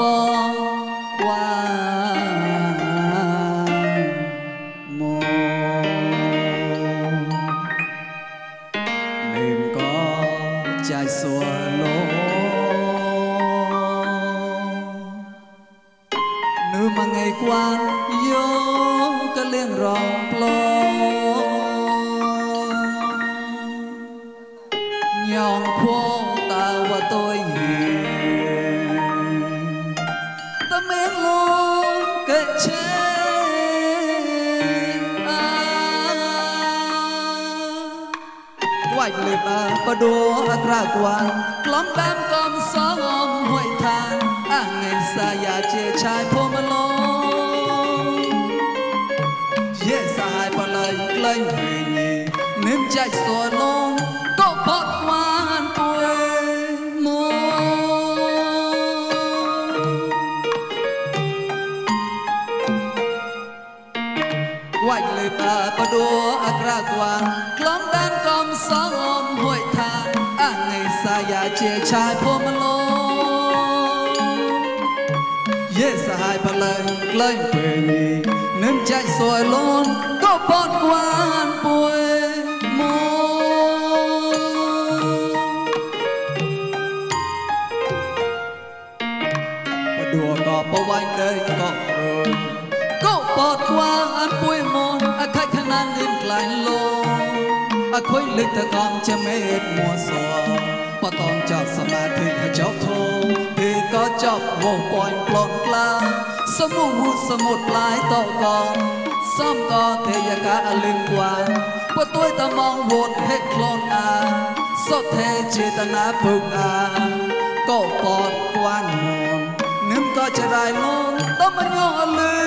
con qua mồ mình có chai xua lỗ nữ mà ngày quan vô cái liên rong plo nhon khô ta và tôi តាបដូអត្រាគួងក្លំតាមកំសងហួយឋានអងេសាយាជាឆាយភូមិឡងជាសាហាយបលៃក្លែងវិញនឹមចាច់សួរឡងក៏បត់វ៉ានពួយវាច់លើតាបដូអត្រាគួងជាឆាយភមលោយេសហายបលែងក្លែងពេញនឹមចាច់សួយលូនក៏បត់គួនពួយដួក៏បវាញ់ដេកក៏រើកោបតគួរអានពួយមនអខិចឋានានលៀនខ្លាញ់លោអខុយលឹកតកំចមេតមួសោបន្តចប់សមាធិចប់ធូរពេលក៏ចប់វងពួយប្លន់ក្លាសមុហូសមុទ្រឡាយតកងសំកទេយកាលឹងគួនពទួយតាមងវត់ហេក្លូនអាសុទ្ធេចេតនាភុកអាក៏ពតគួននឹមក៏ចរាយលងតមញងអលឺ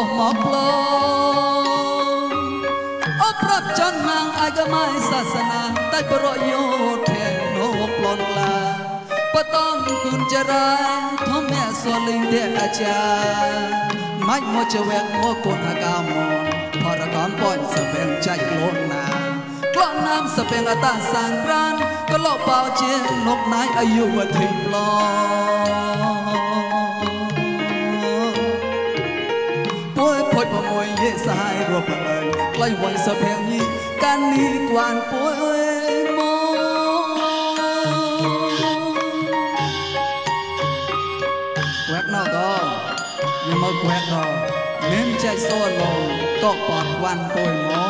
ោមកផ្លោអូប្រាប់ចន់ម៉ាងអាយកមៃសាសនាតែប្រយោជន៍ទេនោះប្លន់ឡាបតំគុណចរាធម្មសលិទេអាចារ្យម៉ាច់មកជវៈមកគុណកម្មផរកំប៉ុនសពេងចាច់ខ្លួនណាក្លក់ណាមសពេងអតាសាងប្រានក្លក់បោជានុកណាយអាយុវធិផ្លោយយេសាយរួបអើយក្លៃវៃសភែងនេះកាននេះគួនពួយអើយមកវែកណកយមកវែកណមានចែកសូនមកកបតវ៉ាន់ពួយមក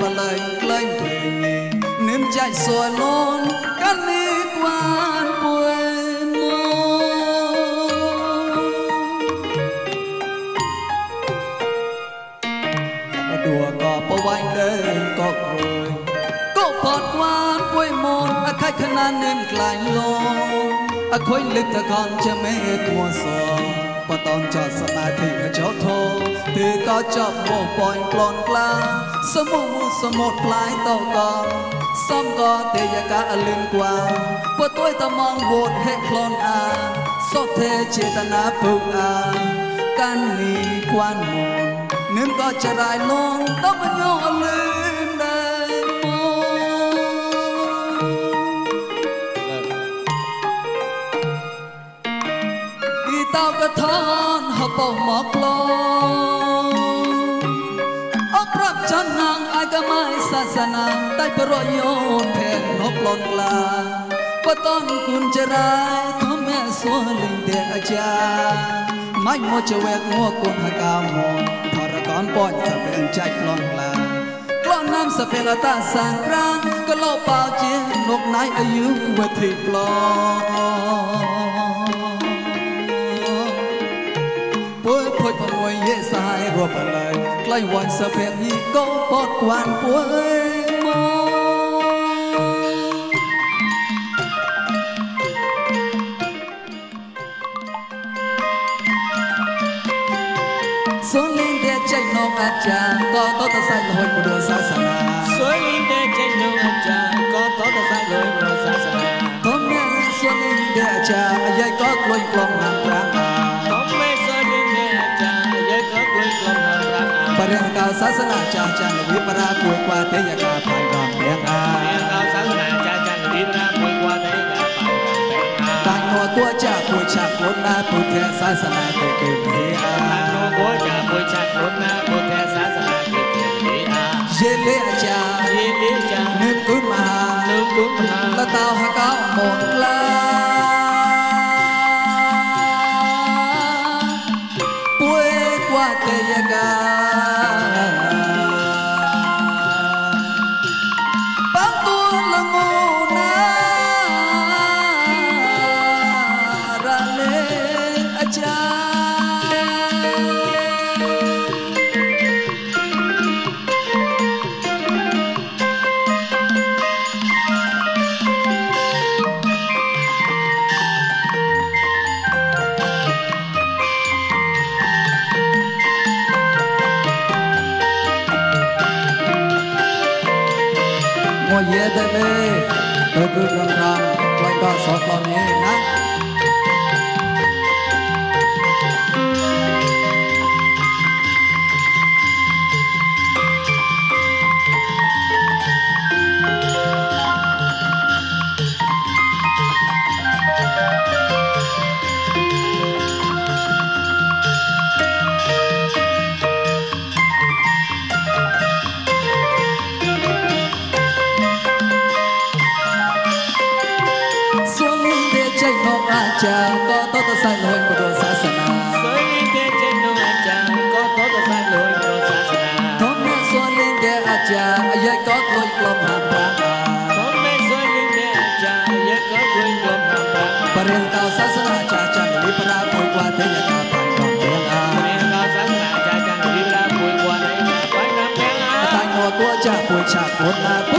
បលៃក្លែងព្រេងនាមចាច់សួយលនកាន់នេះគួនពួយមកដួក៏ប្រវាញ់ដែរក៏ក្រួយក៏ផត់គួនពួយមកអខៃខណាននាមក្លែងលនអខុយលឹកតកនជាមេគួសបតនចស្មាធិទេក៏ចាប់មកប៉យប្លន់ខ្លាំងសមុំសមុតផ្លាយតកងសំក៏ទេយកាអលឹងគួងពទួយតាមងវតហេក្លនអាសុទ្ធេចេតនាពុកអាកាន់នីគួនមុននឹងក៏ចរាយលងតបញងអលឹងតោកថាហបមកក្លោន់ណងអាយកមៃសាសនាតៃប្រយោជន៍ភេនប់លនក្លាបតនគុណចរាយធម្មសួរលិងទេអាចារ្យម៉ៃមកជវេកមកគុណហកាមកធរកនពោចសពេងចាច់ផ្លន់ក្លាក្លន់នាំសពេងតាសាងប្រាងក៏លោបោជានុកណៃអាយុវធិផ្លន់ lay hoàn sợ phèn hi câu bọt quan cuối mơ xuống lên để chạy nô ngã cha có tốt ta sai lỗi một đường xa xa xuống lên để chạy nô ngã cha có tốt ta sai lỗi một đường xa xa thôn nè xuống lên để cha ai có quên quang hàng trang à. ศาสนาจารย์จันวิปราปุยกว่าเทยกาภายดอกแดงอาเอา ศาสนาจารย์จันวิปราปุยกว่าเทยกาภายดอกแดงอาตานโนตัวจ่าปุยชาปุณาปุเทศาสนาเกิดเกิดเทอาตานโนตัวจ่าปุยชาปุณาปุเทศาสนาเกิดเกิดเทอาเยเลอาจารย์เยเลอาจารย์นึกคุณมหานึกคุณมหาละตาวหะกาวหมดลา chàng có tốt tôi sai lỗi của đồ xa xa nào Sơi trên đường à chàng có tốt tôi sai lỗi của đồ xa xa nào Thôn mẹ xua lên để à chàng dây có lỗi lòng hàm ra Thôn mẹ xua lên để a chàng dây có lỗi lòng hàm ra Bà rừng tàu xa xa cha chàng đi bà ra bồi qua thế nhà ta phải đồng tiếng à Bà rừng tàu xa xa à chàng chàng đi bà ra bồi qua thế nhà phải đồng tiếng à Tại ngồi của chàng bồi chàng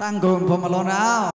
Tanggung pemelona.